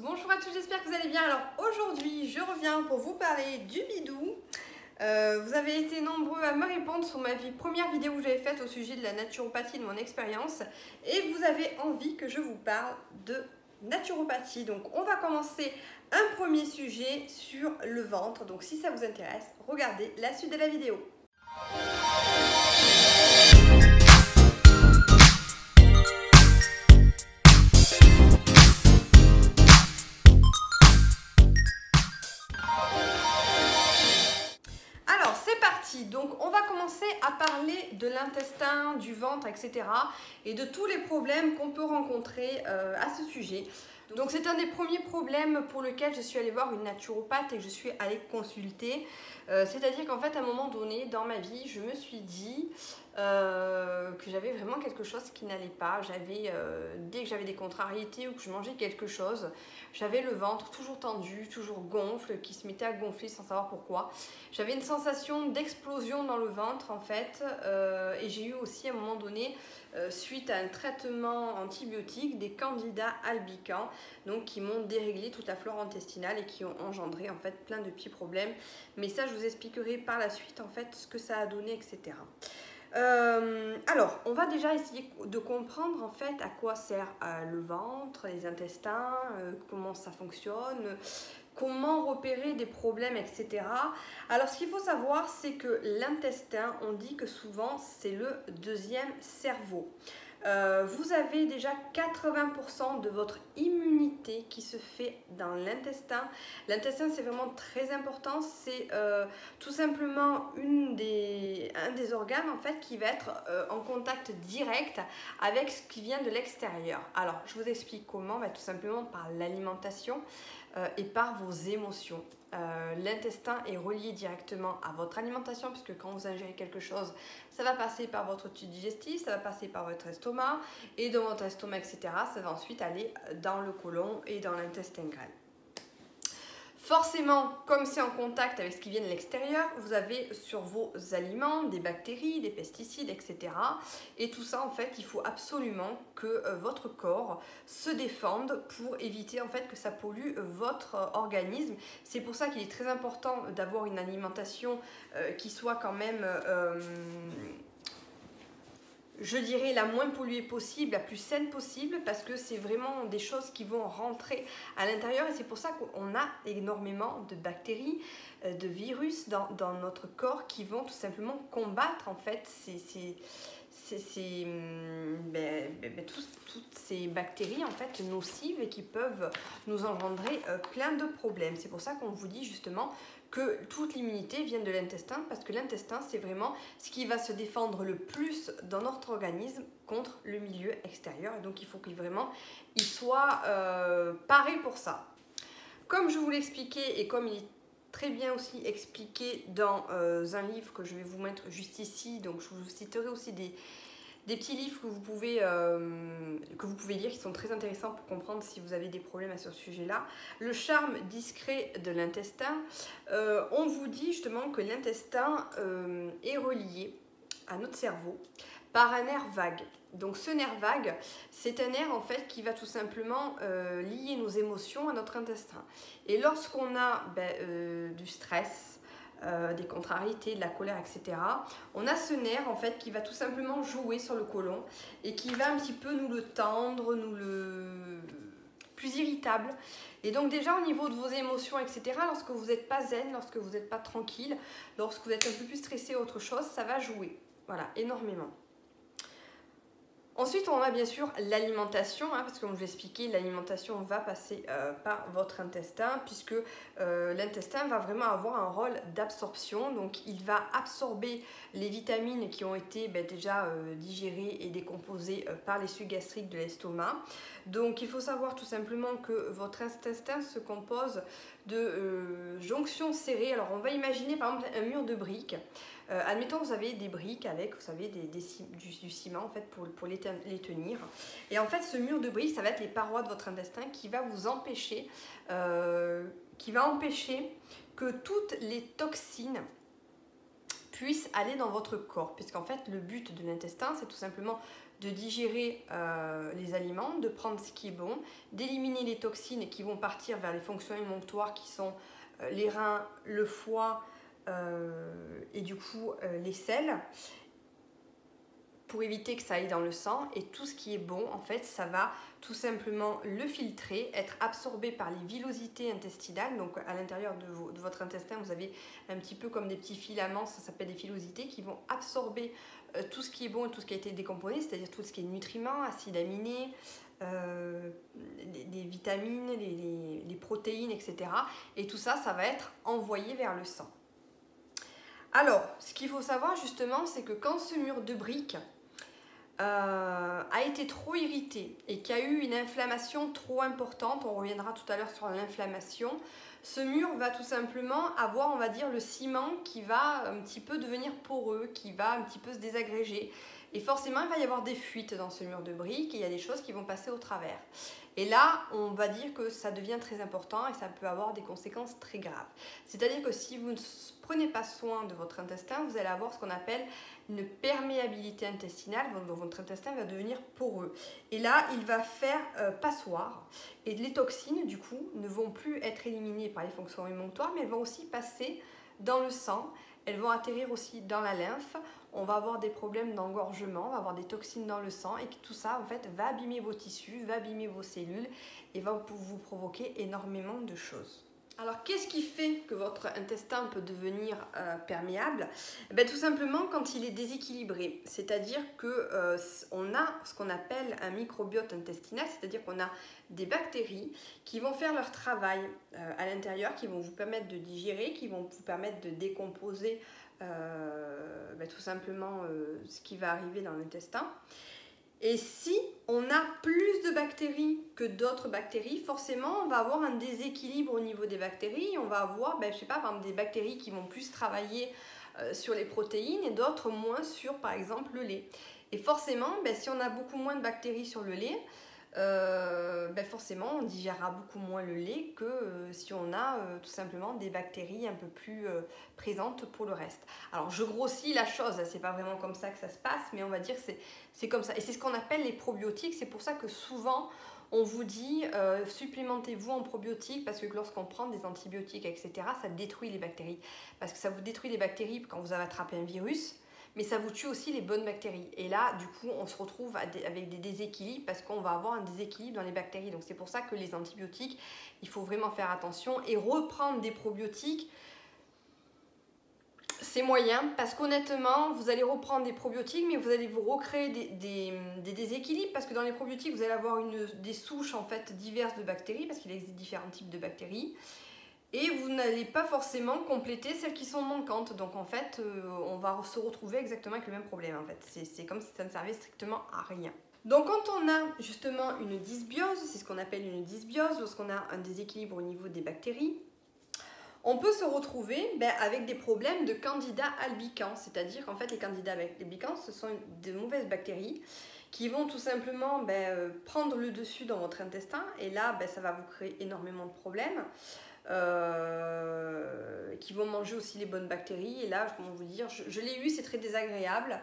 bonjour à tous, j'espère que vous allez bien. Alors aujourd'hui, je reviens pour vous parler du bidou. Euh, vous avez été nombreux à me répondre sur ma vie, première vidéo que j'avais faite au sujet de la naturopathie, de mon expérience. Et vous avez envie que je vous parle de naturopathie. Donc on va commencer un premier sujet sur le ventre. Donc si ça vous intéresse, regardez la suite de la vidéo. À parler de l'intestin, du ventre, etc. et de tous les problèmes qu'on peut rencontrer euh, à ce sujet. Donc c'est un des premiers problèmes pour lequel je suis allée voir une naturopathe et je suis allée consulter. Euh, c'est-à-dire qu'en fait à un moment donné dans ma vie je me suis dit euh, que j'avais vraiment quelque chose qui n'allait pas. J'avais, dès que j'avais des contrariétés ou que je mangeais quelque chose, j'avais le ventre toujours tendu, toujours gonfle, qui se mettait à gonfler sans savoir pourquoi. J'avais une sensation d'explosion dans le ventre en fait. Euh, et j'ai eu aussi à un moment donné, euh, suite à un traitement antibiotique, des candidats albicans, donc qui m'ont déréglé toute la flore intestinale et qui ont engendré en fait plein de petits problèmes. Mais ça, je vous expliquerai par la suite en fait ce que ça a donné, etc. Euh, alors, on va déjà essayer de comprendre en fait à quoi sert euh, le ventre, les intestins, euh, comment ça fonctionne, comment repérer des problèmes, etc. Alors, ce qu'il faut savoir, c'est que l'intestin, on dit que souvent, c'est le deuxième cerveau. Euh, vous avez déjà 80% de votre immunité qui se fait dans l'intestin. L'intestin, c'est vraiment très important. C'est euh, tout simplement une des, un des organes en fait qui va être euh, en contact direct avec ce qui vient de l'extérieur. Alors, je vous explique comment. Bah, tout simplement par l'alimentation et par vos émotions. Euh, l'intestin est relié directement à votre alimentation puisque quand vous ingérez quelque chose, ça va passer par votre tube digestif, ça va passer par votre estomac et dans votre estomac, etc. Ça va ensuite aller dans le côlon et dans l'intestin grêle. Forcément, comme c'est en contact avec ce qui vient de l'extérieur, vous avez sur vos aliments des bactéries, des pesticides, etc. Et tout ça, en fait, il faut absolument que euh, votre corps se défende pour éviter en fait que ça pollue votre euh, organisme. C'est pour ça qu'il est très important d'avoir une alimentation euh, qui soit quand même je dirais, la moins polluée possible, la plus saine possible, parce que c'est vraiment des choses qui vont rentrer à l'intérieur et c'est pour ça qu'on a énormément de bactéries, euh, de virus dans, notre corps qui vont tout simplement combattre en fait ces, hum, ben, ben, ben, toutes ces bactéries en fait nocives et qui peuvent nous engendrer euh, plein de problèmes. C'est pour ça qu'on vous dit justement que toute l'immunité vient de l'intestin parce que l'intestin c'est vraiment ce qui va se défendre le plus dans notre organisme contre le milieu extérieur et donc il faut qu'il vraiment il soit euh, paré pour ça. Comme je vous l'expliquais et comme il est très bien aussi expliqué dans euh, un livre que je vais vous mettre juste ici, donc je vous citerai aussi des, des petits livres que vous, pouvez, euh, que vous pouvez lire qui sont très intéressants pour comprendre si vous avez des problèmes à ce sujet-là. Le charme discret de l'intestin. Euh, on vous dit justement que l'intestin euh, est relié à notre cerveau par un nerf vague. Donc ce nerf vague, c'est un nerf en fait qui va tout simplement lier nos émotions à notre intestin. Et lorsqu'on a ben, du stress, euh, des contrariétés, de la colère, etc. On a ce nerf en fait qui va tout simplement jouer sur le côlon et qui va un petit peu nous le tendre, nous le plus irritable. Et donc déjà au niveau de vos émotions, etc., lorsque vous n'êtes pas zen, lorsque vous n'êtes pas tranquille, lorsque vous êtes un peu plus stressé ou autre chose, ça va jouer. Voilà, énormément. Ensuite, on a bien sûr l'alimentation, hein, parce que comme je l'ai expliqué, l'alimentation va passer euh, par votre intestin, puisque euh, l'intestin va vraiment avoir un rôle d'absorption. Donc, il va absorber les vitamines qui ont été ben, déjà euh, digérées et décomposées par les sucs gastriques de l'estomac. Donc, il faut savoir tout simplement que votre intestin se compose de jonctions serrées. Alors, on va imaginer par exemple un mur de briques. Euh, admettons, vous avez des briques avec, vous savez, du, ciment en fait pour, pour les, tenir. Et en fait, ce mur de briques, ça va être les parois de votre intestin qui va vous empêcher, euh, qui va empêcher que toutes les toxines puissent aller dans votre corps. Puisqu'en fait, le but de l'intestin, c'est tout simplement de digérer euh, les aliments, de prendre ce qui est bon, d'éliminer les toxines qui vont partir vers les fonctions émonctoires qui sont euh, les reins, le foie et du coup les selles pour éviter que ça aille dans le sang et tout ce qui est bon en fait ça va tout simplement le filtrer, être absorbé par les villosités intestinales. Donc à l'intérieur de, votre intestin, vous avez un petit peu comme des petits filaments, ça s'appelle des villosités, qui vont absorber euh, tout ce qui est bon et tout ce qui a été décomposé, c'est-à-dire tout ce qui est nutriments, acides aminés, euh, les, vitamines, les, les protéines, etc. Et tout ça, ça va être envoyé vers le sang. Alors, ce qu'il faut savoir justement, c'est que quand ce mur de briques euh, a été trop irrité et qu'il y a eu une inflammation trop importante, on reviendra tout à l'heure sur l'inflammation, ce mur va tout simplement avoir, on va dire, le ciment qui va un petit peu devenir poreux, qui va un petit peu se désagréger. Et forcément, il va y avoir des fuites dans ce mur de briques et il y a des choses qui vont passer au travers. Et là, on va dire que ça devient très important et ça peut avoir des conséquences très graves. C'est-à-dire que si vous ne prenez pas soin de votre intestin, vous allez avoir ce qu'on appelle une perméabilité intestinale, votre intestin va devenir poreux. Et là, il va faire euh, passoire. Et les toxines, du coup, ne vont plus être éliminées par les fonctions émonctoires, mais elles vont aussi passer dans le sang. Elles vont atterrir aussi dans la lymphe. On va avoir des problèmes d'engorgement, on va avoir des toxines dans le sang et tout ça, en fait, va abîmer vos tissus, va abîmer vos cellules et va vous provoquer énormément de choses. Alors, qu'est-ce qui fait que votre intestin peut devenir euh, perméable? Eh ben, Tout simplement quand il est déséquilibré. C'est-à-dire qu'on euh, a ce qu'on appelle un microbiote intestinal, c'est-à-dire qu'on a des bactéries qui vont faire leur travail euh, à l'intérieur, qui vont vous permettre de digérer, qui vont vous permettre de décomposer ben, tout simplement ce qui va arriver dans l'intestin. Et si on a plus de bactéries que d'autres bactéries, forcément, on va avoir un déséquilibre au niveau des bactéries. On va avoir, ben, je sais pas, des bactéries qui vont plus travailler euh, sur les protéines et d'autres moins sur, par exemple, le lait. Et forcément, ben, si on a beaucoup moins de bactéries sur le lait, euh, ben forcément on digérera beaucoup moins le lait que euh, si on a euh, tout simplement des bactéries un peu plus présentes pour le reste. Alors je grossis la chose, c'est pas vraiment comme ça que ça se passe, mais on va dire c'est c'est comme ça. Et c'est ce qu'on appelle les probiotiques, c'est pour ça que souvent on vous dit supplémentez-vous en probiotiques parce que lorsqu'on prend des antibiotiques, etc., ça détruit les bactéries. Parce que ça vous détruit les bactéries quand vous avez attrapé un virus, mais ça vous tue aussi les bonnes bactéries. Et là, du coup, on se retrouve avec des déséquilibres parce qu'on va avoir un déséquilibre dans les bactéries. Donc c'est pour ça que les antibiotiques, il faut vraiment faire attention et reprendre des probiotiques. C'est moyen parce qu'honnêtement, vous allez reprendre des probiotiques, mais vous allez vous recréer des, déséquilibres parce que dans les probiotiques, vous allez avoir une, des souches en fait diverses de bactéries parce qu'il existe différents types de bactéries et vous n'allez pas forcément compléter celles qui sont manquantes. Donc en fait, euh, on va se retrouver exactement avec le même problème. En fait, c'est comme si ça ne servait strictement à rien. Donc quand on a justement une dysbiose, c'est ce qu'on appelle une dysbiose, lorsqu'on a un déséquilibre au niveau des bactéries, on peut se retrouver ben, avec des problèmes de candidats albicans. C'est-à-dire qu'en fait, les candidats albicans, ce sont de mauvaises bactéries qui vont tout simplement ben, euh, prendre le dessus dans votre intestin. Et là, ben, ça va vous créer énormément de problèmes. Euh, qui vont manger aussi les bonnes bactéries. Et là, comment vous dire, je, l'ai eu, c'est très désagréable.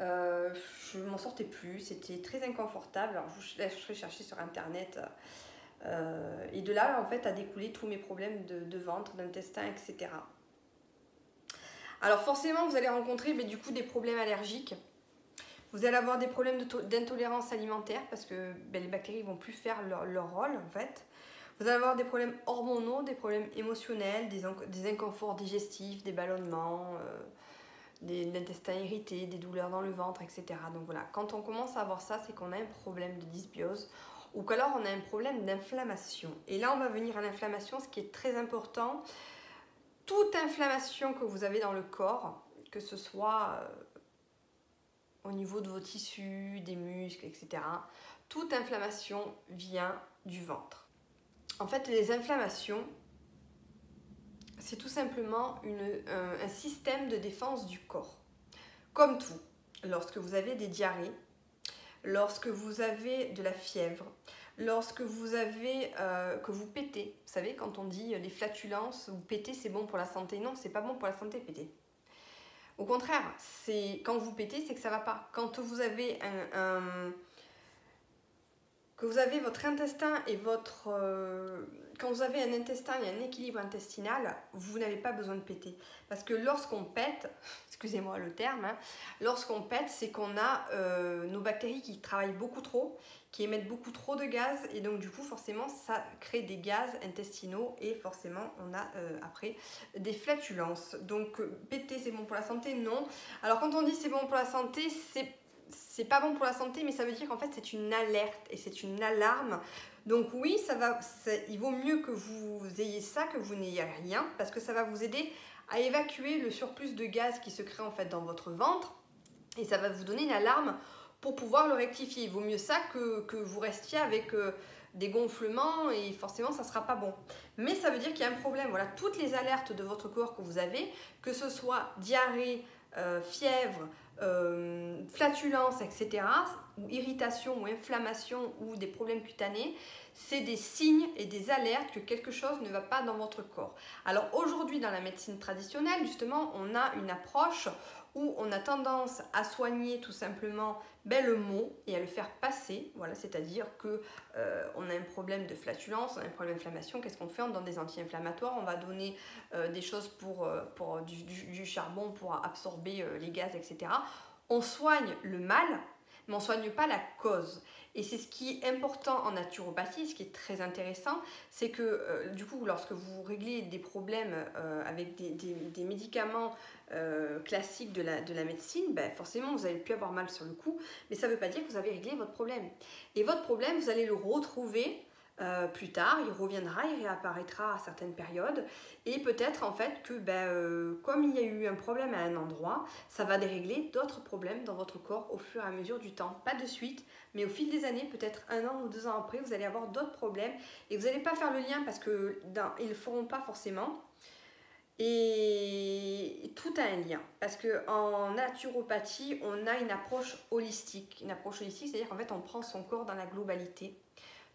Euh, je m'en sortais plus, c'était très inconfortable. Alors, je laisserai chercher sur internet. Euh, et de là, en fait, a découlé tous mes problèmes de, ventre, d'intestin, etc. Alors, forcément, vous allez rencontrer mais, du coup des problèmes allergiques. Vous allez avoir des problèmes d'intolérance alimentaire parce que ben, les bactéries vont plus faire leur, leur rôle, en fait. Vous allez avoir des problèmes hormonaux, des problèmes émotionnels, des, inconforts digestifs, des ballonnements, euh, des, l'intestin irrité, des douleurs dans le ventre, etc. Donc voilà, quand on commence à avoir ça, c'est qu'on a un problème de dysbiose ou qu'alors on a un problème d'inflammation. Et là, on va venir à l'inflammation, ce qui est très important. Toute inflammation que vous avez dans le corps, que ce soit euh, au niveau de vos tissus, des muscles, etc., toute inflammation vient du ventre. En fait, les inflammations, c'est tout simplement un, système de défense du corps. Comme tout, lorsque vous avez des diarrhées, lorsque vous avez de la fièvre, lorsque vous avez euh, que vous pétez. Vous savez, quand on dit les flatulences ou péter, c'est bon pour la santé. Non, c'est pas bon pour la santé, péter. Au contraire, c'est quand vous pétez, c'est que ça va pas. Quand vous avez un, que vous avez votre intestin et votre euh, quand vous avez un intestin et un équilibre intestinal, vous n'avez pas besoin de péter. Parce que lorsqu'on pète, excusez-moi le terme, hein, lorsqu'on pète, c'est qu'on a euh, nos bactéries qui travaillent beaucoup trop, qui émettent beaucoup trop de gaz, et donc du coup, forcément, ça crée des gaz intestinaux, et forcément, on a euh, après des flatulences. Donc, péter, c'est bon pour la santé? Non. Alors, quand on dit c'est bon pour la santé, c'est c'est pas bon pour la santé, mais ça veut dire qu'en fait c'est une alerte et c'est une alarme donc oui, ça va, il vaut mieux que vous ayez ça que vous n'ayez rien parce que ça va vous aider à évacuer le surplus de gaz qui se crée en fait dans votre ventre et ça va vous donner une alarme pour pouvoir le rectifier. Il vaut mieux ça que, vous restiez avec euh, des gonflements et forcément ça sera pas bon. Mais ça veut dire qu'il y a un problème. Voilà, toutes les alertes de votre corps que vous avez, que ce soit diarrhée, euh, fièvre, euh, flatulence, etc., ou irritation ou inflammation ou des problèmes cutanés, c'est des signes et des alertes que quelque chose ne va pas dans votre corps. Alors aujourd'hui dans la médecine traditionnelle, justement, on a une approche où on a tendance à soigner tout simplement ben, le mot et à le faire passer. Voilà, c'est-à-dire que euh, on a un problème de flatulence, on a un problème d'inflammation. Qu'est-ce qu'on fait? On donne des anti-inflammatoires. On va donner euh, des choses pour, euh, pour du, charbon pour absorber les gaz, etc. On soigne le mal, mais on soigne pas la cause. Et c'est ce qui est important en naturopathie, ce qui est très intéressant, c'est que du coup, lorsque vous réglez des problèmes avec des, des médicaments euh, classique de la, de la médecine, ben forcément vous allez plus avoir mal sur le coup, mais ça ne veut pas dire que vous avez réglé votre problème. Et votre problème, vous allez le retrouver euh, plus tard, il reviendra, il réapparaîtra à certaines périodes, et peut-être en fait que ben, euh, comme il y a eu un problème à un endroit, ça va dérégler d'autres problèmes dans votre corps au fur et à mesure du temps. Pas de suite, mais au fil des années, peut-être un an ou deux ans après, vous allez avoir d'autres problèmes, et vous n'allez pas faire le lien parce que ils ne le feront pas forcément. Et tout a un lien. Parce qu'en naturopathie, on a une approche holistique. Une approche holistique, c'est-à-dire qu'en fait, on prend son corps dans la globalité.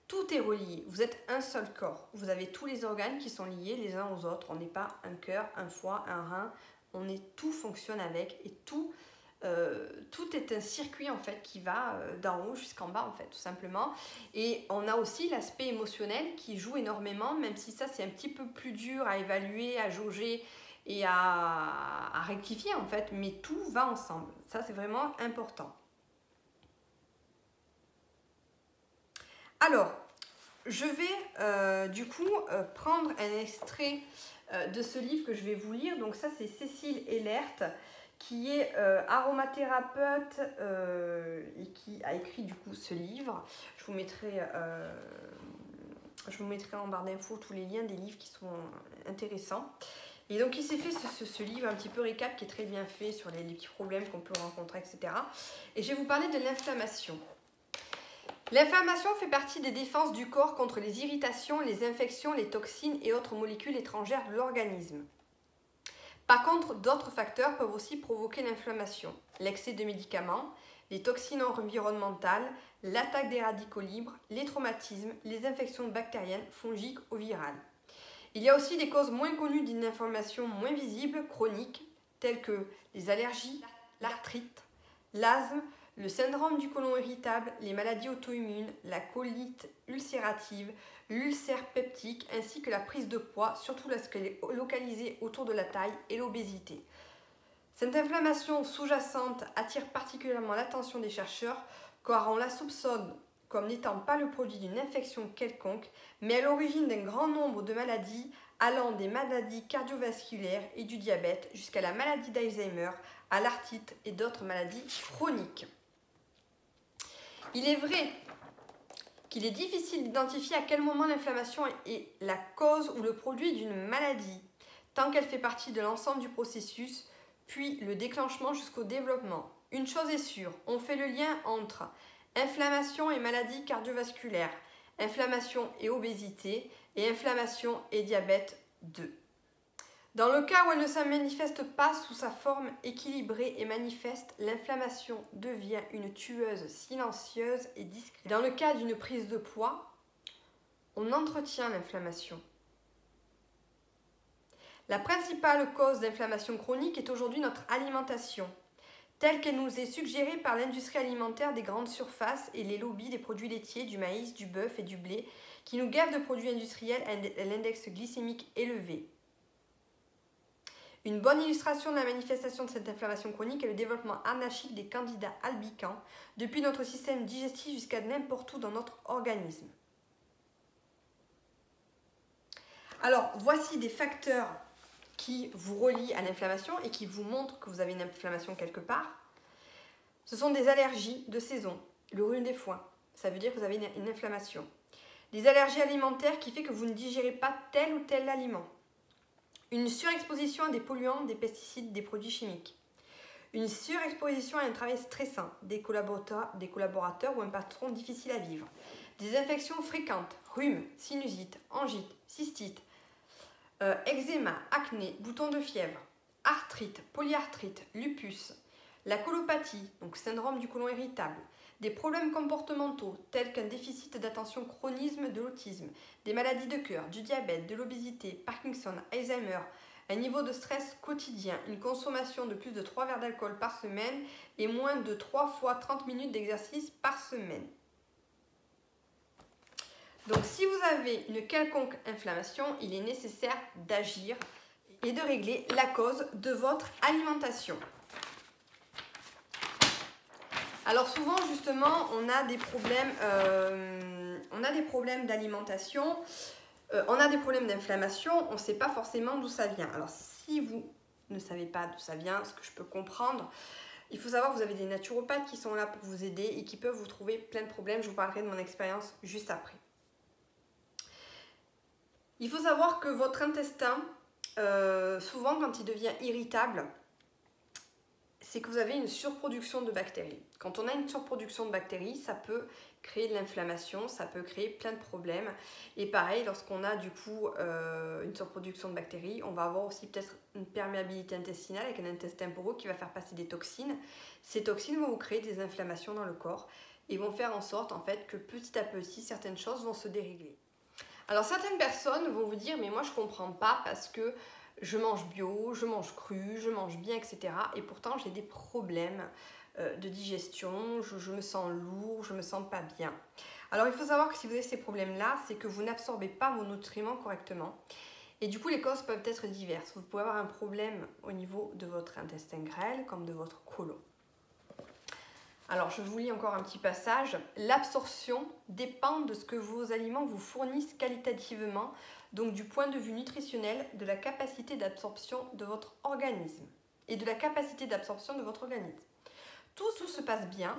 Tout est relié. Vous êtes un seul corps. Vous avez tous les organes qui sont liés les uns aux autres. On n'est pas un cœur, un foie, un rein. On est tout fonctionne avec et tout euh, tout est un circuit en fait qui va euh, d'en haut jusqu'en bas en fait tout simplement et on a aussi l'aspect émotionnel qui joue énormément même si ça c'est un petit peu plus dur à évaluer à jauger et à, rectifier en fait mais tout va ensemble ça c'est vraiment important alors je vais euh, du coup prendre un extrait de ce livre que je vais vous lire donc ça c'est Cécile Elert qui est euh, aromathérapeute euh, et qui a écrit du coup ce livre. Je vous mettrai, euh, je vous mettrai en barre d'infos tous les liens des livres qui sont intéressants. Et donc il s'est fait ce, livre un petit peu récap qui est très bien fait sur les, les petits problèmes qu'on peut rencontrer, etc. Et je vais vous parler de l'inflammation. L'inflammation fait partie des défenses du corps contre les irritations, les infections, les toxines et autres molécules étrangères de l'organisme. Par contre, d'autres facteurs peuvent aussi provoquer l'inflammation. L'excès de médicaments, les toxines environnementales, l'attaque des radicaux libres, les traumatismes, les infections bactériennes, fongiques ou virales. Il y a aussi des causes moins connues d'une inflammation moins visible, chronique, telles que les allergies, l'arthrite, l'asthme, le syndrome du côlon irritable, les maladies auto-immunes, la colite ulcérative, l'ulcère peptique ainsi que la prise de poids, surtout lorsqu'elle est localisée autour de la taille et l'obésité. Cette inflammation sous-jacente attire particulièrement l'attention des chercheurs car on la soupçonne comme n'étant pas le produit d'une infection quelconque, mais à l'origine d'un grand nombre de maladies allant des maladies cardiovasculaires et du diabète jusqu'à la maladie d'Alzheimer, à l'artite et d'autres maladies chroniques. Il est vrai qu'il est difficile d'identifier à quel moment l'inflammation est la cause ou le produit d'une maladie, tant qu'elle fait partie de l'ensemble du processus, puis le déclenchement jusqu'au développement. Une chose est sûre, on fait le lien entre inflammation et maladie cardiovasculaire, inflammation et obésité, et inflammation et diabète 2. Dans le cas où elle ne se manifeste pas sous sa forme équilibrée et manifeste, l'inflammation devient une tueuse silencieuse et discrète. Dans le cas d'une prise de poids, on entretient l'inflammation. La principale cause d'inflammation chronique est aujourd'hui notre alimentation, telle qu'elle nous est suggérée par l'industrie alimentaire des grandes surfaces et les lobbies des produits laitiers, du maïs, du bœuf et du blé, qui nous gavent de produits industriels à l'index glycémique élevé. Une bonne illustration de la manifestation de cette inflammation chronique est le développement anarchique des candidats albicans depuis notre système digestif jusqu'à n'importe où dans notre organisme. Alors, voici des facteurs qui vous relient à l'inflammation et qui vous montrent que vous avez une inflammation quelque part. Ce sont des allergies de saison, le rhume des foins, ça veut dire que vous avez une, inflammation. Des allergies alimentaires qui fait que vous ne digérez pas tel ou tel aliment. Une surexposition à des polluants, des pesticides, des produits chimiques. Une surexposition à un travail stressant, des collaborateurs, ou un patron difficile à vivre. Des infections fréquentes, rhume, sinusite, angite, cystite, euh, eczéma, acné, boutons de fièvre, arthrite, polyarthrite, lupus, la colopathie, donc syndrome du côlon irritable, des problèmes comportementaux tels qu'un déficit d'attention chronisme de l'autisme, des maladies de cœur, du diabète, de l'obésité, Parkinson, Alzheimer, un niveau de stress quotidien, une consommation de plus de 3 verres d'alcool par semaine et moins de 3 fois 30 minutes d'exercice par semaine. Donc si vous avez une quelconque inflammation, il est nécessaire d'agir et de régler la cause de votre alimentation. Alors souvent justement on a des problèmes, euh, on a des problèmes d'alimentation, euh, on a des problèmes d'inflammation, on ne sait pas forcément d'où ça vient. Alors si vous ne savez pas d'où ça vient, ce que je peux comprendre, il faut savoir que vous avez des naturopathes qui sont là pour vous aider et qui peuvent vous trouver plein de problèmes. Je vous parlerai de mon expérience juste après. Il faut savoir que votre intestin, euh, souvent quand il devient irritable, c'est que vous avez une surproduction de bactéries. Quand on a une surproduction de bactéries, ça peut créer de l'inflammation, ça peut créer plein de problèmes. Et pareil, lorsqu'on a du coup euh, une surproduction de bactéries, on va avoir aussi peut-être une perméabilité intestinale avec un intestin poreux qui va faire passer des toxines. Ces toxines vont vous créer des inflammations dans le corps et vont faire en sorte en fait que petit à petit certaines choses vont se dérégler. Alors certaines personnes vont vous dire mais moi je comprends pas parce que je mange bio, je mange cru, je mange bien, etc. Et pourtant j'ai des problèmes euh, de digestion, je, me sens lourd, je me sens pas bien. Alors il faut savoir que si vous avez ces problèmes-là, c'est que vous n'absorbez pas vos nutriments correctement. Et du coup, les causes peuvent être diverses. Vous pouvez avoir un problème au niveau de votre intestin grêle comme de votre côlon. Alors, je vous lis encore un petit passage. L'absorption dépend de ce que vos aliments vous fournissent qualitativement, donc du point de vue nutritionnel, de la capacité d'absorption de votre organisme et de la capacité d'absorption de votre organisme. Tout, se passe bien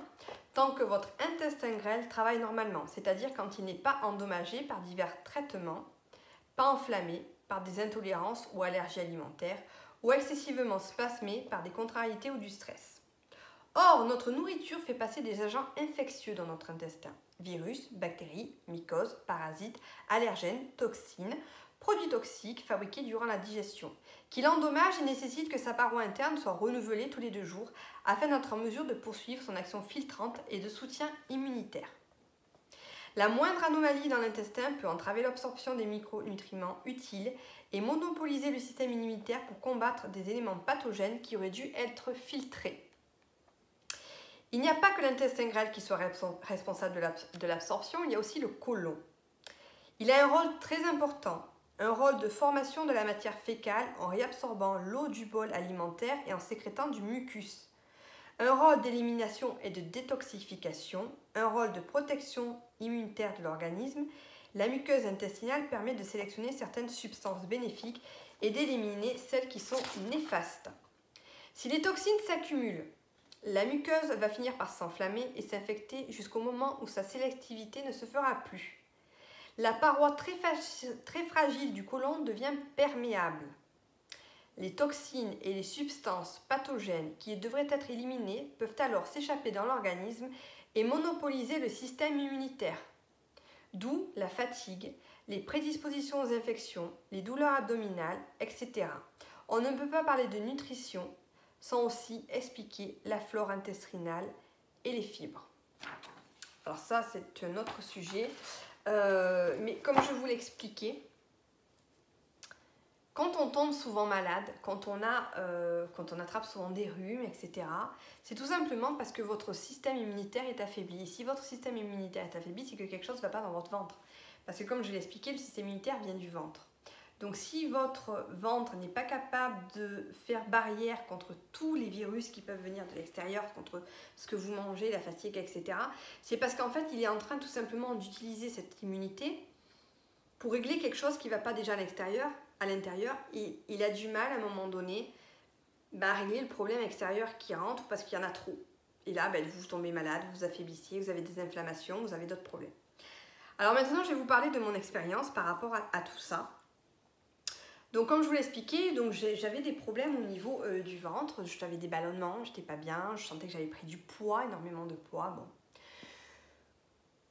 tant que votre intestin grêle travaille normalement, c'est-à-dire quand il n'est pas endommagé par divers traitements, pas enflammé par des intolérances ou allergies alimentaires, ou excessivement spasmé par des contrariétés ou du stress. Or, notre nourriture fait passer des agents infectieux dans notre intestin. Virus, bactéries, mycoses, parasites, allergènes, toxines, produits toxiques fabriqués durant la digestion, qui l'endommagent et nécessitent que sa paroi interne soit renouvelée tous les deux jours afin d'être en mesure de poursuivre son action filtrante et de soutien immunitaire. La moindre anomalie dans l'intestin peut entraver l'absorption des micronutriments utiles et monopoliser le système immunitaire pour combattre des éléments pathogènes qui auraient dû être il n'y a pas que l'intestin grêle qui soit responsable de l'absorption, il y a aussi le côlon. Il a un rôle très important, un rôle de formation de la matière fécale en réabsorbant l'eau du bol alimentaire et en sécrétant du mucus. Un rôle d'élimination et de détoxification, un rôle de protection immunitaire de l'organisme. La muqueuse intestinale permet de sélectionner certaines substances bénéfiques et d'éliminer celles qui sont néfastes. Si les toxines s'accumulent, la muqueuse va finir par s'enflammer et s'infecter jusqu'au moment où sa sélectivité ne se fera plus. La paroi très, fragile du côlon devient perméable. Les toxines et les substances pathogènes qui devraient être éliminées peuvent alors s'échapper dans l'organisme et monopoliser le système immunitaire. D'où la fatigue, les prédispositions aux infections, les douleurs abdominales, etc. On ne peut pas parler de nutrition sans aussi expliquer la flore intestinale et les fibres. Alors ça, c'est un autre sujet. Euh, mais comme je vous l'expliquais, quand on tombe souvent malade, quand on, euh, quand on attrape souvent des rhumes, etc., c'est tout simplement parce que votre système immunitaire est affaibli. Et si votre système immunitaire est affaibli, c'est que quelque chose ne va pas dans votre ventre. Parce que comme je l'ai expliqué, le système immunitaire vient du ventre. Donc si votre ventre n'est pas capable de faire barrière contre tous les virus qui peuvent venir de l'extérieur, contre ce que vous mangez, la fatigue, etc., c'est parce qu'en fait il est en train tout simplement d'utiliser cette immunité pour régler quelque chose qui ne va pas déjà à l'extérieur, à l'intérieur, il, il a du mal à un moment donné bah, à régler le problème extérieur qui rentre parce qu'il y en a trop. Et là, ben, vous tombez malade, vous vous affaiblissez, vous avez des inflammations, vous avez d'autres problèmes. Alors maintenant, je vais vous parler de mon expérience par rapport à tout ça. Donc comme je vous l'expliquais, donc j'avais des problèmes au niveau euh, du ventre, j'avais des ballonnements, j'étais pas bien, je sentais que j'avais pris du poids, énormément de poids. Bon,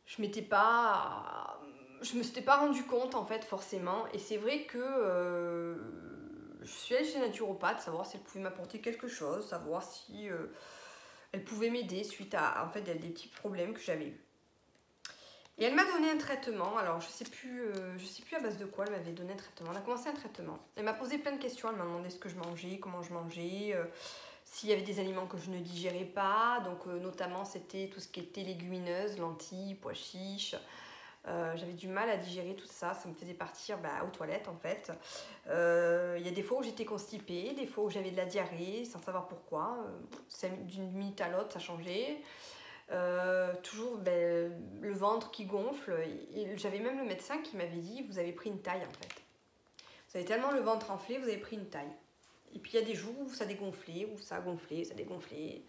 je m'étais pas, je me suis pas rendu compte en fait forcément, et c'est vrai que euh, je suis allée chez naturopathe savoir si elle pouvait m'apporter quelque chose, savoir si euh, elle pouvait m'aider suite à en fait des petits problèmes que j'avais eu. Et elle m'a donné un traitement, alors je sais plus, euh, je sais plus à base de quoi elle m'avait donné un traitement. On a commencé un traitement. Elle m'a posé plein de questions, elle m'a demandé ce que je mangeais, comment je mangeais, euh, s'il y avait des aliments que je ne digérais pas. Donc euh, notamment c'était tout ce qui était légumineuses, lentilles, pois chiches. J'avais du mal à digérer tout ça, ça me faisait partir bah, aux toilettes en fait. Il y a des fois où j'étais constipée, des fois où j'avais de la diarrhée sans savoir pourquoi. D'une minute à l'autre ça changeait. Euh, toujours ben, le ventre qui gonfle. J'avais même le médecin qui m'avait dit Vous avez pris une taille en fait. Vous avez tellement le ventre enflé, vous avez pris une taille. Et puis il y a des jours où ça dégonflait, où ça a gonflé, ça dégonflé.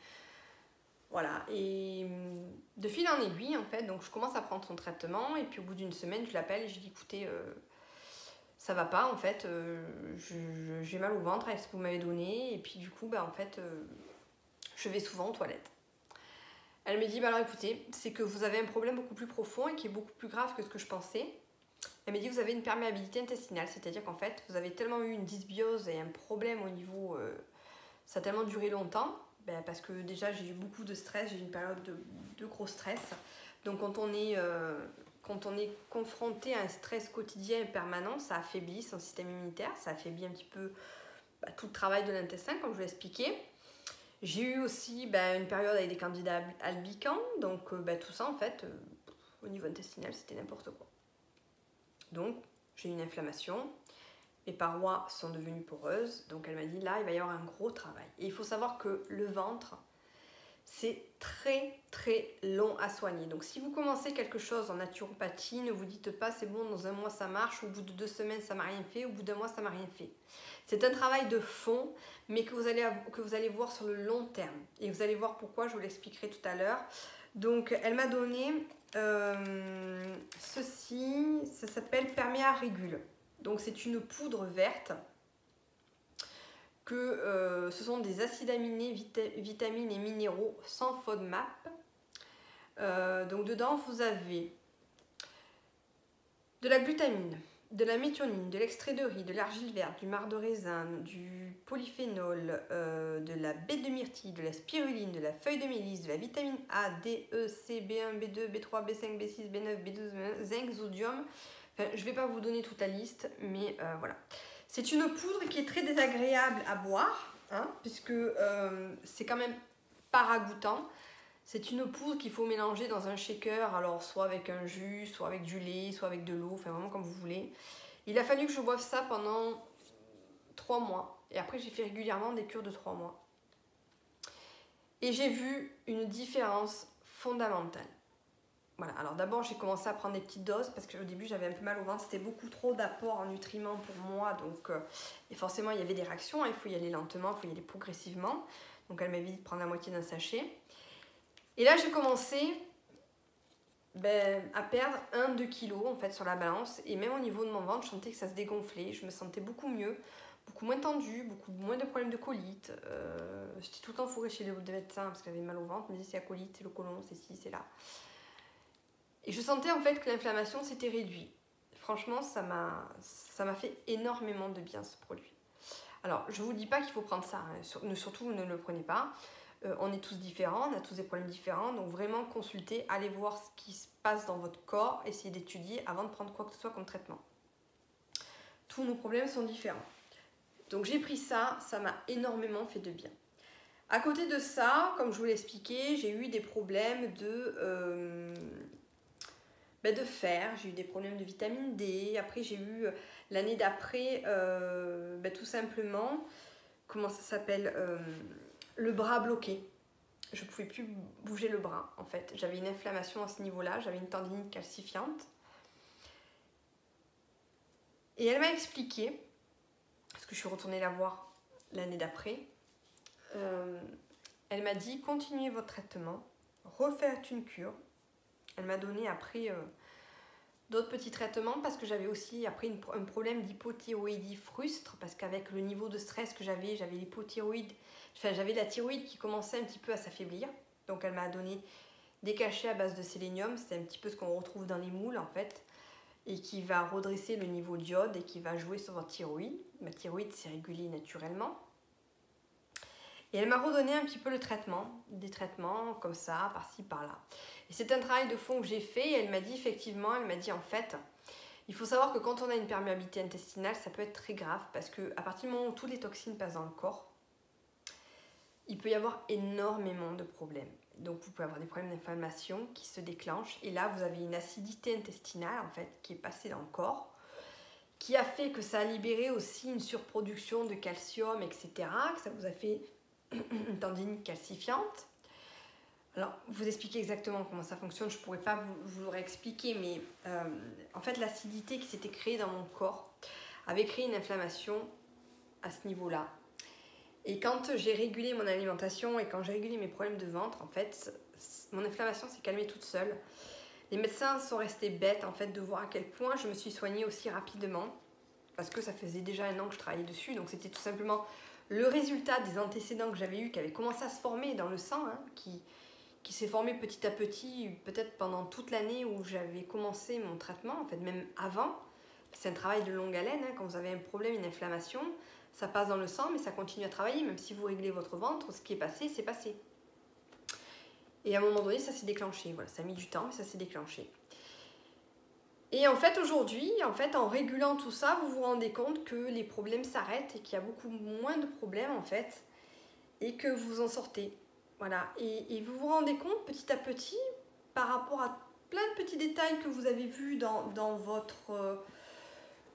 Voilà. Et de fil en aiguille, en fait, donc je commence à prendre son traitement. Et puis au bout d'une semaine, je l'appelle et je dis Écoutez, euh, ça va pas en fait. Euh, j'ai mal au ventre avec ce que vous m'avez donné? Et puis du coup, ben, en fait, je vais souvent aux toilettes. Elle me dit, bah alors écoutez, c'est que vous avez un problème beaucoup plus profond et qui est beaucoup plus grave que ce que je pensais. Elle me dit, vous avez une perméabilité intestinale, c'est-à-dire qu'en fait, vous avez tellement eu une dysbiose et un problème au niveau... Euh, ça a tellement duré longtemps, ben, parce que déjà j'ai eu beaucoup de stress, j'ai eu une période de, gros stress. Donc quand on est... Euh, quand on est confronté à un stress quotidien et permanent, ça affaiblit son système immunitaire, ça affaiblit un petit peu bah, tout le travail de l'intestin, comme je vous l'ai expliqué. J'ai eu aussi ben, une période avec des candidats albicans, donc euh, ben, tout ça en fait, euh, au niveau intestinal, c'était n'importe quoi. Donc j'ai eu une inflammation, les parois sont devenues poreuses, donc elle m'a dit là il va y avoir un gros travail. Et il faut savoir que le ventre, c'est très très long à soigner. Donc si vous commencez quelque chose en naturopathie, ne vous dites pas c'est bon, dans un mois ça marche, au bout de deux semaines ça m'a rien fait, au bout d'un mois ça m'a rien fait. C'est un travail de fond, mais que vous, allez, voir sur le long terme. Et vous allez voir pourquoi, je vous l'expliquerai tout à l'heure. Donc elle m'a donné euh, ceci, ça s'appelle Permia Régule. Donc c'est une poudre verte euh, ce sont des acides aminés, vitamines et minéraux sans FODMAP. Euh, donc dedans, vous avez de la glutamine, de la méthionine, de l'extrait de riz, de l'argile verte, du marc de raisin, du polyphénol, euh, de la baie de myrtille, de la spiruline, de la feuille de mélisse, de la vitamine A, D, E, C, B1, B2, B3, B5, B6, B9, B12, zinc, zodium. je ne vais pas vous donner toute la liste, mais voilà. C'est une poudre qui est très désagréable à boire, hein, puisque euh, c'est quand même pas ragoûtant. C'est une poudre qu'il faut mélanger dans un shaker, alors soit avec un jus, soit avec du lait, soit avec de l'eau, enfin vraiment comme vous voulez. Il a fallu que je boive ça pendant 3 mois. Et après, j'ai fait régulièrement des cures de 3 mois. Et j'ai vu une différence fondamentale. Voilà, alors d'abord j'ai commencé à prendre des petites doses parce qu'au début j'avais un peu mal au ventre, c'était beaucoup trop d'apport en nutriments pour moi, donc euh, et forcément il y avait des réactions, hein, il faut y aller lentement, il faut y aller progressivement. Donc elle m'avait dit de prendre la moitié d'un sachet. Et là j'ai commencé ben, à perdre 1-2 kilos en fait sur la balance et même au niveau de mon ventre je sentais que ça se dégonflait, je me sentais beaucoup mieux, beaucoup moins tendue, beaucoup moins de problèmes de colite. Euh, j'étais tout le temps fourrée chez les médecins parce que j'avais mal au ventre, disait c'est la colite, c'est le côlon, c'est ci, c'est là. Et je sentais en fait que l'inflammation s'était réduite. Franchement, ça m'a fait énormément de bien ce produit. Alors, je ne vous dis pas qu'il faut prendre ça, hein. surtout ne le prenez pas. Euh, on est tous différents, on a tous des problèmes différents, donc vraiment consultez, allez voir ce qui se passe dans votre corps, essayez d'étudier avant de prendre quoi que ce soit comme traitement. Tous nos problèmes sont différents. Donc j'ai pris ça, ça m'a énormément fait de bien. À côté de ça, comme je vous l'ai expliqué, j'ai eu des problèmes de, euh, ben de fer, j'ai eu des problèmes de vitamine D. Après, j'ai eu euh, l'année d'après, euh, ben tout simplement, comment ça s'appelle Le bras bloqué. Je ne pouvais plus bouger le bras en fait. J'avais une inflammation à ce niveau-là, j'avais une tendinite calcifiante. Et elle m'a expliqué, parce que je suis retournée la voir l'année d'après, euh, elle m'a dit continuez votre traitement, refaites une cure. Elle m'a donné après euh, d'autres petits traitements parce que j'avais aussi après un problème d'hypothyroïdie frustre parce qu'avec le niveau de stress que j'avais, j'avais l'hypothyroïde, enfin j'avais la thyroïde qui commençait un petit peu à s'affaiblir. Donc elle m'a donné des cachets à base de sélénium, c'est un petit peu ce qu'on retrouve dans les moules en fait, et qui va redresser le niveau d'iode et qui va jouer sur votre thyroïde. Ma thyroïde s'est régulée naturellement. Et elle m'a redonné un petit peu le traitement, des traitements comme ça, par-ci, par-là. Et c'est un travail de fond que j'ai fait et elle m'a dit effectivement, elle m'a dit en fait, il faut savoir que quand on a une perméabilité intestinale, ça peut être très grave parce que à partir du moment où toutes les toxines passent dans le corps, il peut y avoir énormément de problèmes. Donc vous pouvez avoir des problèmes d'inflammation qui se déclenchent et là vous avez une acidité intestinale en fait qui est passée dans le corps qui a fait que ça a libéré aussi une surproduction de calcium, etc., ça vous a fait une tendinite calcifiante. Alors, vous expliquer exactement comment ça fonctionne, je ne pourrais pas vous, vous, le réexpliquer, mais euh, en fait, l'acidité qui s'était créée dans mon corps avait créé une inflammation à ce niveau-là. Et quand j'ai régulé mon alimentation et quand j'ai régulé mes problèmes de ventre, en fait, mon inflammation s'est calmée toute seule. Les médecins sont restés bêtes en fait de voir à quel point je me suis soignée aussi rapidement parce que ça faisait déjà un an que je travaillais dessus, donc c'était tout simplement le résultat des antécédents que j'avais eu, qui avaient commencé à se former dans le sang, hein, qui, qui s'est formé petit à petit, peut-être pendant toute l'année où j'avais commencé mon traitement, en fait même avant. C'est un travail de longue haleine, hein, quand vous avez un problème, une inflammation, ça passe dans le sang, mais ça continue à travailler, même si vous réglez votre ventre, ce qui est passé, c'est passé. Et à un moment donné, ça s'est déclenché. Voilà, ça a mis du temps, mais ça s'est déclenché. Et en fait, aujourd'hui, en fait, en régulant tout ça, vous vous rendez compte que les problèmes s'arrêtent et qu'il y a beaucoup moins de problèmes, en fait, et que vous en sortez. Voilà. Et, vous vous rendez compte petit à petit, par rapport à plein de petits détails que vous avez vus dans, votre... Euh,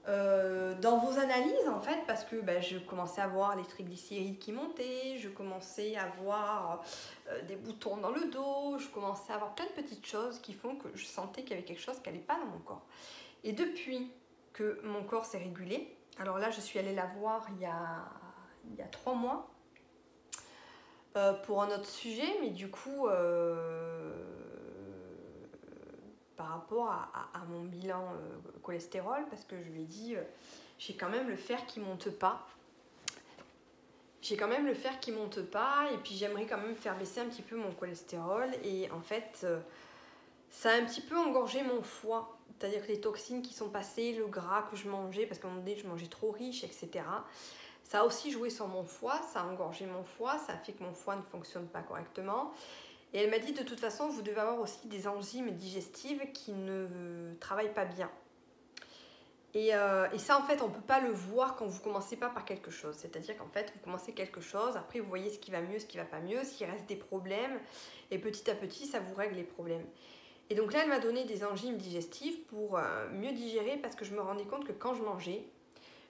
euh, dans vos analyses en fait parce que ben, je commençais à voir les triglycérides qui montaient, je commençais à voir euh, des boutons dans le dos, je commençais à avoir plein de petites choses qui font que je sentais qu'il y avait quelque chose qui n'allait pas dans mon corps. Et depuis que mon corps s'est régulé, alors là je suis allée la voir il y a, il y a trois mois euh, pour un autre sujet, mais du coup par rapport à, mon bilan euh, cholestérol parce que je lui ai dit euh, j'ai quand même le fer qui monte pas j'ai quand même le fer qui monte pas et puis j'aimerais quand même faire baisser un petit peu mon cholestérol et en fait euh, ça a un petit peu engorgé mon foie c'est à dire que les toxines qui sont passées le gras que je mangeais parce qu'à un moment donné je mangeais trop riche etc ça a aussi joué sur mon foie, ça a engorgé mon foie, ça a fait que mon foie ne fonctionne pas correctement. Et elle m'a dit de toute façon, vous devez avoir aussi des enzymes digestives qui ne travaillent pas bien. Et, euh, ça, en fait, on ne peut pas le voir quand vous commencez pas par quelque chose. C'est-à-dire qu'en fait, vous commencez quelque chose, après vous voyez ce qui va mieux, ce qui va pas mieux, s'il reste des problèmes, et petit à petit, ça vous règle les problèmes. Et donc là, elle m'a donné des enzymes digestives pour euh, mieux digérer parce que je me rendais compte que quand je mangeais,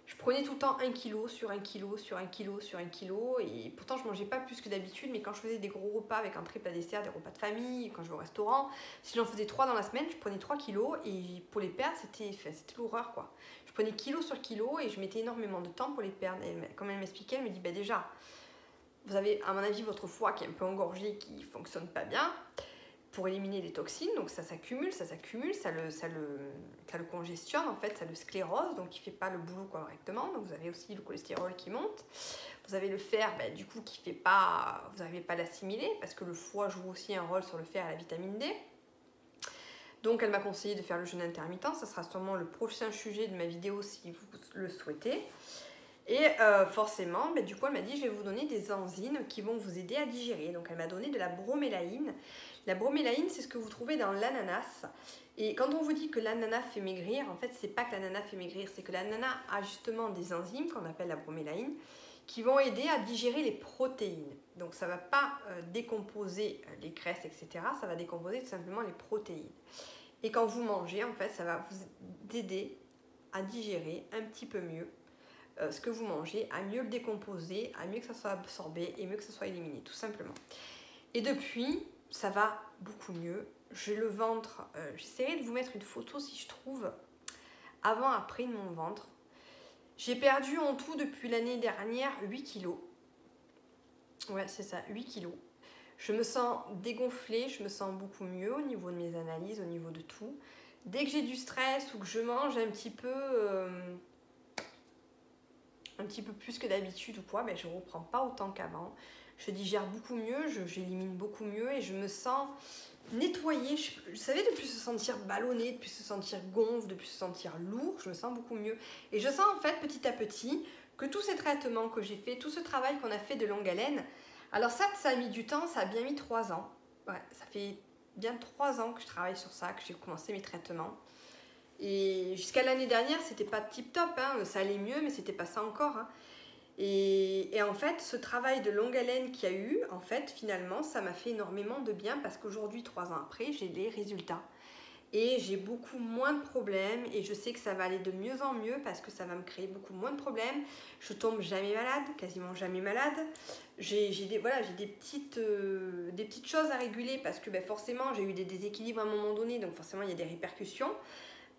je prenais tout le temps un kilo sur un kilo sur un kilo sur un kilo et pourtant je mangeais pas plus que d'habitude mais quand je faisais des gros repas avec un très plat dessert, des repas de famille, quand je vais au restaurant, si j'en faisais trois dans la semaine, je prenais 3 kilos et pour les perdre c'était l'horreur quoi. Je prenais kilo sur kilo et je mettais énormément de temps pour les perdre et comme elle m'expliquait, elle me dit bah déjà vous avez à mon avis votre foie qui est un peu engorgé, qui fonctionne pas bien pour éliminer les toxines, donc ça s'accumule, ça s'accumule, ça le, ça, le, ça le congestionne en fait, ça le sclérose, donc il fait pas le boulot correctement, donc vous avez aussi le cholestérol qui monte, vous avez le fer bah, du coup qui fait pas, vous n'arrivez pas à l'assimiler parce que le foie joue aussi un rôle sur le fer et la vitamine D. Donc elle m'a conseillé de faire le jeûne intermittent, ça sera sûrement le prochain sujet de ma vidéo si vous le souhaitez. Et euh, forcément, ben, du coup, elle m'a dit, je vais vous donner des enzymes qui vont vous aider à digérer. Donc, elle m'a donné de la bromélaïne. La bromélaïne, c'est ce que vous trouvez dans l'ananas. Et quand on vous dit que l'ananas fait maigrir, en fait, c'est pas que l'ananas fait maigrir, c'est que l'ananas a justement des enzymes qu'on appelle la bromélaïne qui vont aider à digérer les protéines. Donc, ça va pas euh, décomposer euh, les graisses, etc. Ça va décomposer tout simplement les protéines. Et quand vous mangez, en fait, ça va vous aider à digérer un petit peu mieux euh, ce que vous mangez, à mieux le décomposer, à mieux que ça soit absorbé et mieux que ça soit éliminé, tout simplement. Et depuis, ça va beaucoup mieux. J'ai le ventre, euh, j'essaierai de vous mettre une photo si je trouve avant-après de mon ventre. J'ai perdu en tout depuis l'année dernière 8 kilos. Ouais, c'est ça, 8 kilos. Je me sens dégonflée, je me sens beaucoup mieux au niveau de mes analyses, au niveau de tout. Dès que j'ai du stress ou que je mange un petit peu... Euh, un petit peu plus que d'habitude ou quoi, mais je reprends pas autant qu'avant. Je digère beaucoup mieux, j'élimine beaucoup mieux et je me sens nettoyée. Je, savez, de plus se sentir ballonné, de plus se sentir gonfle, de plus se sentir lourd, je me sens beaucoup mieux. Et je sens en fait petit à petit que tous ces traitements que j'ai fait, tout ce travail qu'on a fait de longue haleine, alors ça, ça a mis du temps, ça a bien mis trois ans. Ouais, ça fait bien trois ans que je travaille sur ça, que j'ai commencé mes traitements. Et jusqu'à l'année dernière, c'était pas tip top, hein. ça allait mieux, mais c'était pas ça encore. Hein. Et, en fait, ce travail de longue haleine qu'il y a eu, en fait, finalement, ça m'a fait énormément de bien parce qu'aujourd'hui, trois ans après, j'ai les résultats. Et j'ai beaucoup moins de problèmes et je sais que ça va aller de mieux en mieux parce que ça va me créer beaucoup moins de problèmes. Je tombe jamais malade, quasiment jamais malade. J'ai des, voilà, des, petites, euh, des petites choses à réguler parce que ben, forcément, j'ai eu des déséquilibres à un moment donné, donc forcément, il y a des répercussions.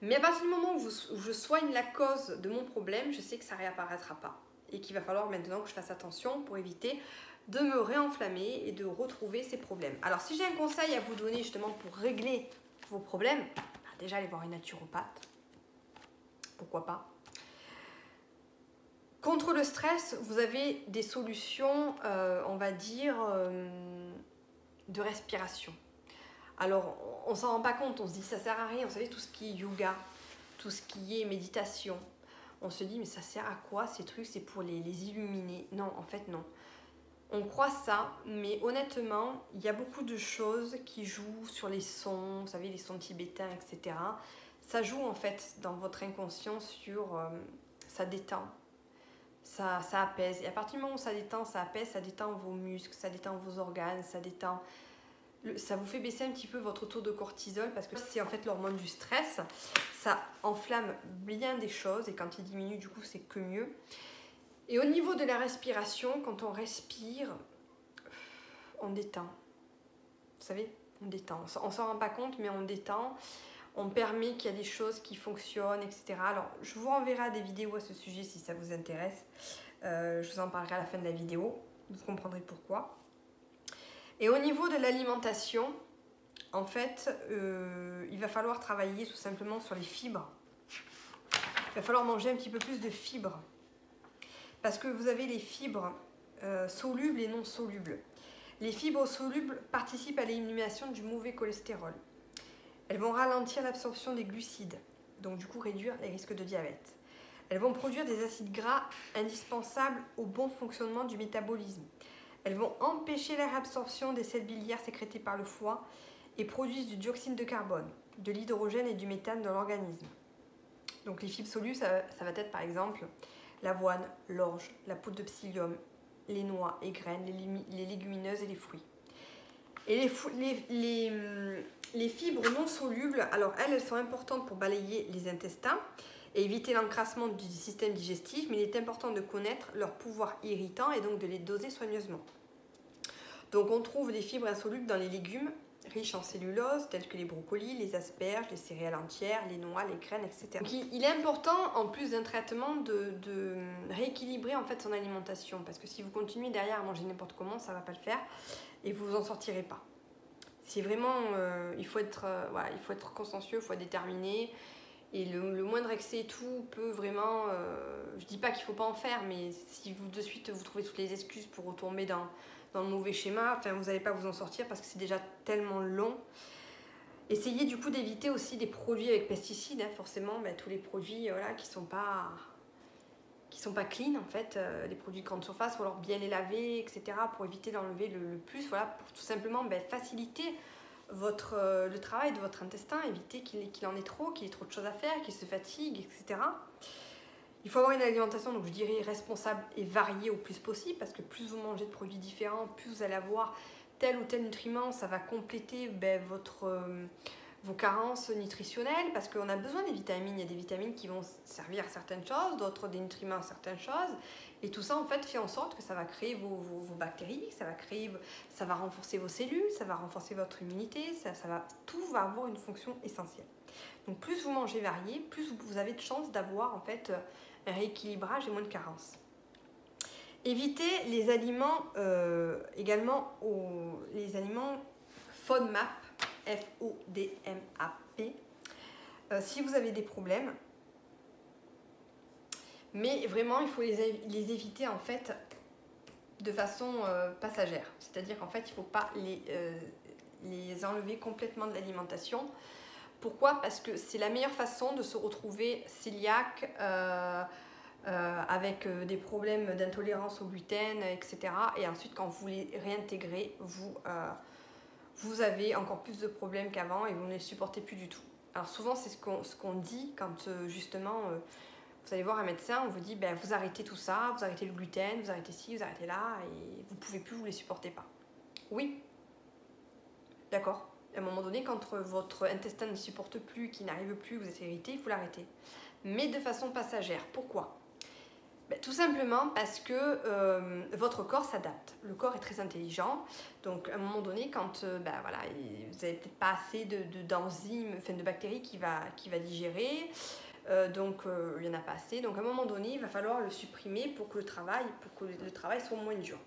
Mais à partir du moment où, je soigne la cause de mon problème, je sais que ça réapparaîtra pas. Et qu'il va falloir maintenant que je fasse attention pour éviter de me réenflammer et de retrouver ces problèmes. Alors si j'ai un conseil à vous donner justement pour régler vos problèmes, bah, déjà aller voir une naturopathe. Pourquoi pas? Contre le stress, vous avez des solutions, euh, on va dire, euh, de respiration. Alors, on s'en rend pas compte, on se dit ça sert à rien. Vous savez, tout ce qui est yoga, tout ce qui est méditation, on se dit mais ça sert à quoi ces trucs? C'est pour les, illuminer. Non, en fait, non. On croit ça, mais honnêtement, il y a beaucoup de choses qui jouent sur les sons, vous savez, les sons tibétains, etc. Ça joue en fait dans votre inconscient sur. Euh, ça détend, ça, ça apaise. Et à partir du moment où ça détend, ça apaise, ça détend vos muscles, ça détend vos organes, ça détend ça vous fait baisser un petit peu votre taux de cortisol parce que c'est en fait l'hormone du stress. Ça enflamme bien des choses et quand il diminue, du coup, c'est que mieux. Et au niveau de la respiration, quand on respire, on détend. Vous savez, on détend. On s'en rend pas compte, mais on détend. On permet qu'il y a des choses qui fonctionnent, etc. Alors, je vous renverrai des vidéos à ce sujet si ça vous intéresse. Euh, je vous en parlerai à la fin de la vidéo. Vous comprendrez pourquoi. Et au niveau de l'alimentation, en fait, euh, il va falloir travailler tout simplement sur les fibres. Il va falloir manger un petit peu plus de fibres. Parce que vous avez les fibres euh, solubles et non solubles. Les fibres solubles participent à l'élimination du mauvais cholestérol. Elles vont ralentir l'absorption des glucides, donc du coup réduire les risques de diabète. Elles vont produire des acides gras indispensables au bon fonctionnement du métabolisme. Elles vont empêcher la réabsorption des sels biliaires sécrétés par le foie et produisent du dioxyde de carbone, de l'hydrogène et du méthane dans l'organisme. Donc les fibres solubles, ça, va être par exemple l'avoine, l'orge, la poudre de psyllium, les noix et graines, les, légumineuses et les fruits. Et les, fibres non solubles, alors elles sont importantes pour balayer les intestins éviter l'encrassement du système digestif, mais il est important de connaître leur pouvoir irritant et donc de les doser soigneusement. Donc on trouve des fibres insolubles dans les légumes riches en cellulose, tels que les brocolis, les asperges, les céréales entières, les noix, les graines, etc. Il est important, en plus d'un traitement, de, rééquilibrer en fait son alimentation, parce que si vous continuez derrière à manger n'importe comment, ça ne va pas le faire, et vous vous en sortirez pas. C'est vraiment, euh, il, faut être, euh, il faut être consciencieux, il faut être déterminé, et le, moindre excès et tout peut vraiment, euh, je dis pas qu'il faut pas en faire, mais si vous de suite vous trouvez toutes les excuses pour retomber dans dans le mauvais schéma, enfin vous n'allez pas vous en sortir parce que c'est déjà tellement long. Essayez du coup d'éviter aussi des produits avec pesticides, hein, forcément, ben, tous les produits voilà, qui sont pas qui sont pas clean en fait, les produits de grande surface, ou alors bien les laver, etc. pour éviter d'enlever le, plus, voilà, pour tout simplement ben, faciliter votre, le travail de votre intestin, éviter qu'il en ait trop, qu'il ait trop de choses à faire, qu'il se fatigue, etc. Il faut avoir une alimentation, donc je dirais responsable et variée au plus possible, parce que plus vous mangez de produits différents, plus vous allez avoir tel ou tel nutriment, ça va compléter ben, votre, euh, vos carences nutritionnelles, parce qu'on a besoin des vitamines. Il y a des vitamines qui vont servir à certaines choses, d'autres des nutriments à certaines choses. Et tout ça, en fait, fait en sorte que ça va créer vos, bactéries, ça va, créer, ça va renforcer vos cellules, ça va renforcer votre immunité, ça, va, tout va avoir une fonction essentielle. Donc plus vous mangez varié, plus vous avez de chances d'avoir en fait un rééquilibrage et moins de carences. Évitez les aliments euh, également les aliments FODMAP, F-O-D-M-A-P, euh, si vous avez des problèmes. Mais vraiment, il faut les, éviter en fait de façon euh, passagère. C'est-à-dire qu'en fait, il ne faut pas les, les enlever complètement de l'alimentation. Pourquoi? Parce que c'est la meilleure façon de se retrouver cœliaque, euh, avec euh, des problèmes d'intolérance au gluten, etc. Et ensuite, quand vous les réintégrez, vous, euh, vous avez encore plus de problèmes qu'avant et vous ne les supportez plus du tout. Alors souvent, c'est ce qu'on ce qu'on dit quand justement vous allez voir un médecin, on vous dit ben, vous arrêtez tout ça, vous arrêtez le gluten, vous arrêtez ci, vous arrêtez là, et vous ne pouvez plus, vous ne les supportez pas. Oui, d'accord. À un moment donné, quand votre intestin ne supporte plus, qu'il n'arrive plus, vous êtes irrité, il faut l'arrêter. Mais de façon passagère. Pourquoi? Ben, tout simplement parce que euh, votre corps s'adapte. Le corps est très intelligent. Donc, à un moment donné, quand euh, ben, vous n'avez peut-être pas assez d'enzymes, de, de, de bactéries qui va, qui va digérer, euh, donc il n'y en a pas assez. Donc, à un moment donné, il va falloir le supprimer pour que le travail, soit moins dur.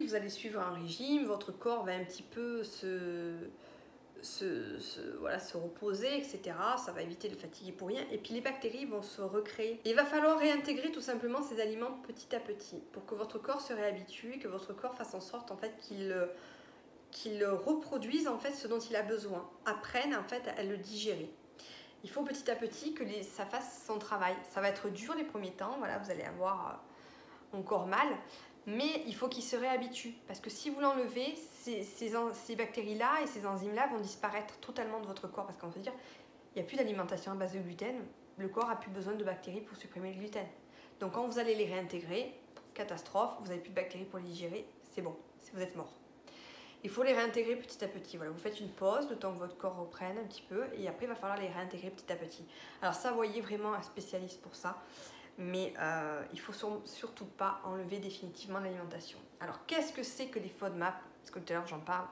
Vous allez suivre un régime, votre corps va un petit peu se se, voilà, se reposer, etc. Ça va éviter de fatiguer pour rien. Et puis les bactéries vont se recréer. il va falloir réintégrer tout simplement ces aliments petit à petit pour que votre corps se réhabitue, que votre corps fasse en sorte en fait qu'il qu'il reproduise en fait ce dont il a besoin, apprenne en fait à le digérer. Il faut petit à petit que ça fasse son travail. Ça va être dur les premiers temps, voilà, vous allez avoir euh, encore mal, mais il faut qu'il se réhabitue. Parce que si vous l'enlevez, ces, bactéries-là et ces enzymes-là vont disparaître totalement de votre corps. Parce qu'on veut dire, il n'y a plus d'alimentation à base de gluten, le corps a plus besoin de bactéries pour supprimer le gluten. Donc quand vous allez les réintégrer, catastrophe, vous n'avez plus de bactéries pour les digérer, c'est bon, vous êtes mort. Il faut les réintégrer petit à petit. Voilà, vous faites une pause, le temps que votre corps reprenne un petit peu, et après il va falloir les réintégrer petit à petit. Alors ça, voyez vraiment un spécialiste pour ça mais euh, il faut surtout pas enlever définitivement l'alimentation. Alors qu'est-ce que c'est que les FODMAP? Parce que tout à l'heure j'en parle.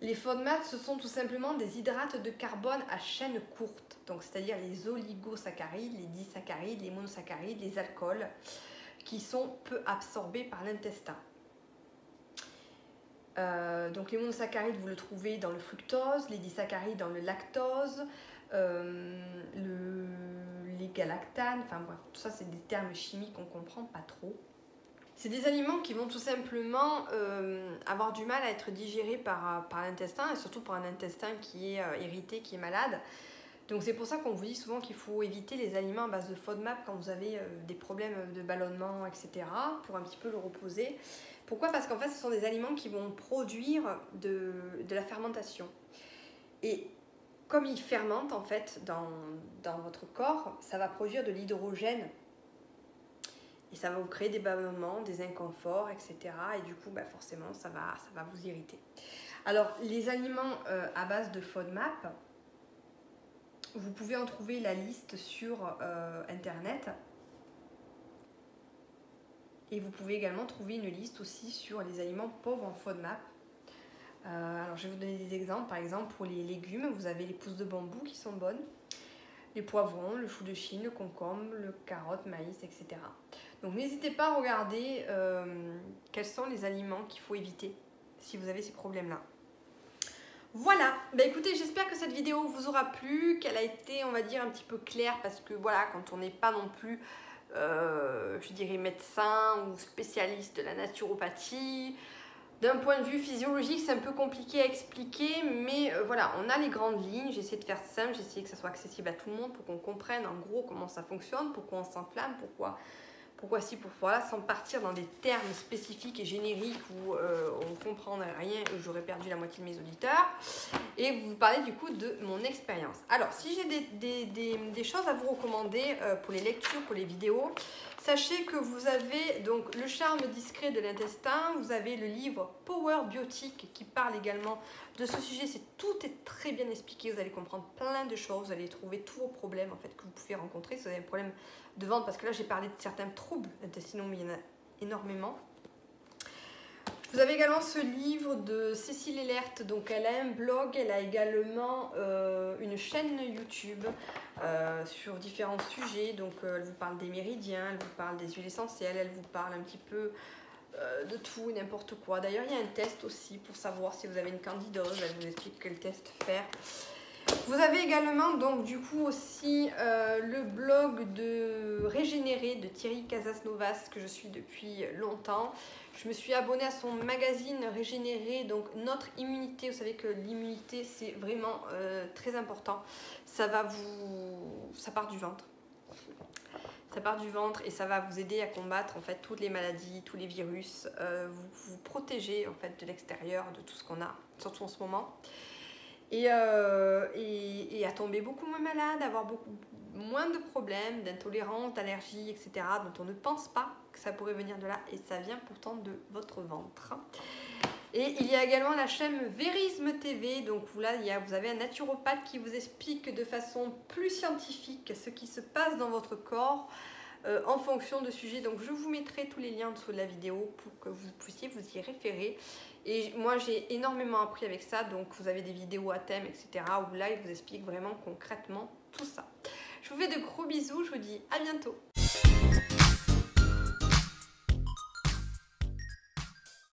Les FODMAP, ce sont tout simplement des hydrates de carbone à chaîne courte, donc c'est-à-dire les oligosaccharides, les disaccharides, les monosaccharides, les alcools, qui sont peu absorbés par l'intestin. Euh, donc les monosaccharides, vous le trouvez dans le fructose, les disaccharides dans le lactose, euh, le les galactanes, enfin bref, tout ça c'est des termes chimiques qu'on comprend pas trop. C'est des aliments qui vont tout simplement euh, avoir du mal à être digérés par, par l'intestin et surtout par un intestin qui est irrité, qui est malade. Donc c'est pour ça qu'on vous dit souvent qu'il faut éviter les aliments à base de FODMAP quand vous avez des problèmes de ballonnement, etc. pour un petit peu le reposer. Pourquoi? Parce qu'en fait ce sont des aliments qui vont produire de, la fermentation. Et comme il fermente en fait dans, votre corps, ça va produire de l'hydrogène et ça va vous créer des ballonnements, des inconforts, etc. Et du coup, bah forcément, ça va, ça va vous irriter. Alors, les aliments euh, à base de FODMAP, vous pouvez en trouver la liste sur euh, Internet. Et vous pouvez également trouver une liste aussi sur les aliments pauvres en FODMAP. Euh, alors je vais vous donner des exemples. Par exemple, pour les légumes, vous avez les pousses de bambou qui sont bonnes, les poivrons, le chou de Chine, le concombre, le carotte, maïs, etc. Donc n'hésitez pas à regarder euh, quels sont les aliments qu'il faut éviter si vous avez ces problèmes-là. Voilà, bah écoutez, j'espère que cette vidéo vous aura plu, qu'elle a été, on va dire, un petit peu claire parce que voilà, quand on n'est pas non plus, euh, je dirais, médecin ou spécialiste de la naturopathie, d'un point de vue physiologique, c'est un peu compliqué à expliquer, mais euh, voilà, on a les grandes lignes. J'essaie de faire simple, j'essaie que ça soit accessible à tout le monde pour qu'on comprenne en gros comment ça fonctionne, pourquoi on s'enflamme, pourquoi, pourquoi si, pourquoi là, sans partir dans des termes spécifiques et génériques où euh, on ne comprendrait rien et j'aurais perdu la moitié de mes auditeurs. Et vous parlez du coup de mon expérience. Alors, si j'ai des, des, des, choses à vous recommander euh, pour les lectures, pour les vidéos, sachez que vous avez donc Le charme discret de l'intestin, vous avez le livre Power Biotique qui parle également de ce sujet. C'est tout est très bien expliqué, vous allez comprendre plein de choses, vous allez trouver tous vos problèmes en fait que vous pouvez rencontrer si vous avez un problème de ventre, parce que là j'ai parlé de certains troubles intestinaux, mais il y en a énormément. Vous avez également ce livre de Cécile Elert, donc elle a un blog, elle a également euh, une chaîne YouTube euh, sur différents sujets, donc euh, elle vous parle des méridiens, elle vous parle des huiles essentielles, elle vous parle un petit peu de tout n'importe quoi. D'ailleurs il y a un test aussi pour savoir si vous avez une candidose, elle vous explique quel test faire. Vous avez également donc du coup aussi euh, le blog de Régénéré de Thierry Casasnovas que je suis depuis longtemps. Je me suis abonnée à son magazine Régénéré, donc notre immunité. Vous savez que l'immunité c'est vraiment euh, très important. Ça va vous, ça part du ventre. Ça part du ventre et ça va vous aider à combattre en fait toutes les maladies, tous les virus, euh, vous, vous protéger en fait de l'extérieur, de tout ce qu'on a, surtout en ce moment. Euh, et, et, à tomber beaucoup moins malade, avoir beaucoup moins de problèmes, d'intolérance, d'allergies, etc. dont on ne pense pas que ça pourrait venir de là et ça vient pourtant de votre ventre. Et il y a également la chaîne Vérisme TV, donc là il y a, vous avez un naturopathe qui vous explique de façon plus scientifique ce qui se passe dans votre corps euh, en fonction de sujets. Donc je vous mettrai tous les liens en dessous de la vidéo pour que vous puissiez vous y référer. Et moi, j'ai énormément appris avec ça. Donc, vous avez des vidéos à thème, etc. où là, il vous explique vraiment concrètement tout ça. Je vous fais de gros bisous. Je vous dis à bientôt.